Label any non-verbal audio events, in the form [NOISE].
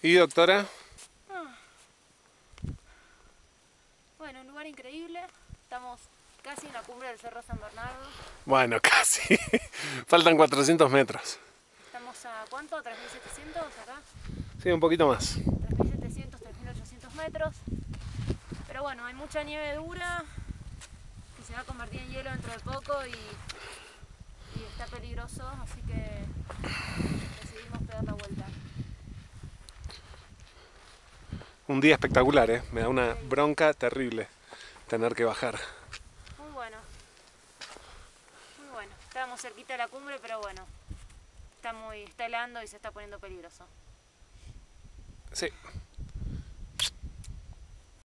¿Y doctora? Bueno, un lugar increíble. Estamos casi en la cumbre del Cerro San Bernardo. Bueno, [LAUGHS] casi. Faltan 400 metros. Estamos a cuánto? ¿3.700 acá? Sí, un poquito más. 3.700, 3.800 metros. Pero bueno, hay mucha nieve dura que se va a convertir en hielo dentro de poco y, y está peligroso, así que Un día espectacular, ¿eh? Me da una bronca terrible tener que bajar. Muy bueno. Muy bueno. Estábamos cerquita de la cumbre, pero bueno. Está muy, está helando y se está poniendo peligroso. Sí.